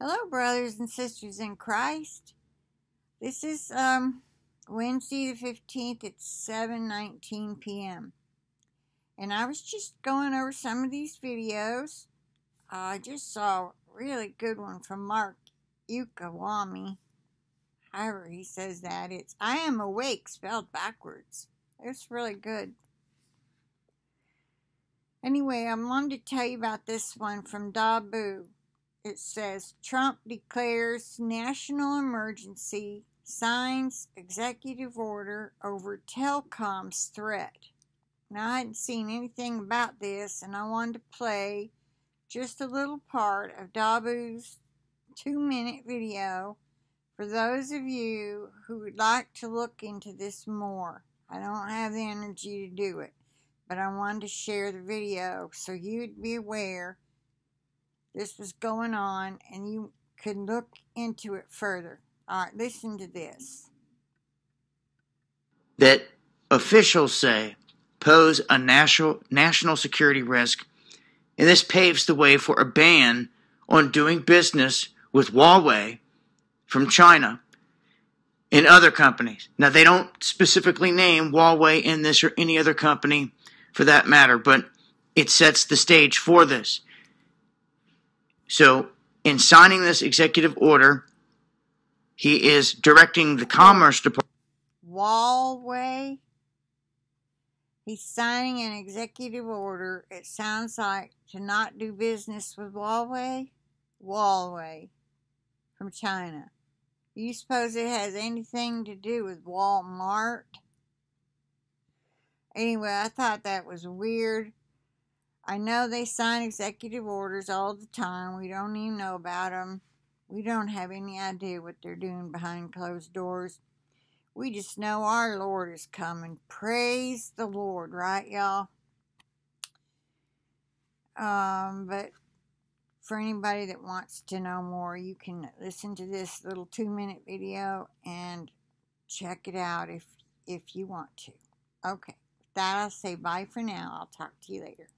Hello, brothers and sisters in Christ. This is um, Wednesday the 15th at 7:19 p.m. And I was just going over some of these videos. I just saw a really good one from Mark Ukawami. However he says that. It's I am awake spelled backwards. It's really good. Anyway, I wanted to tell you about this one from Dahboo it says Trump declares national emergency, signs executive order over telecom's threat. Now, I hadn't seen anything about this, and I wanted to play just a little part of Dahboo's two minute video for those of you who would like to look into this more. I don't have the energy to do it, but I wanted to share the video so you'd be aware this was going on and you could look into it further. All right, listen to this. That officials say pose a national national security risk, and this paves the way for a ban on doing business with Huawei from China and other companies. Now they don't specifically name Huawei in this or any other company for that matter, but it sets the stage for this. So, in signing this executive order, he is directing the Commerce Department. Huawei. He's signing an executive order. It sounds like to not do business with Huawei. Huawei from China. Do you suppose it has anything to do with Walmart? Anyway, I thought that was weird. I know they sign executive orders all the time. We don't even know about them. We don't have any idea what they're doing behind closed doors. We just know our Lord is coming. Praise the Lord, right, y'all? Um, but for anybody that wants to know more, you can listen to this little two minute video and check it out if if you want to. Okay, with that, I'll say bye for now. I'll talk to you later.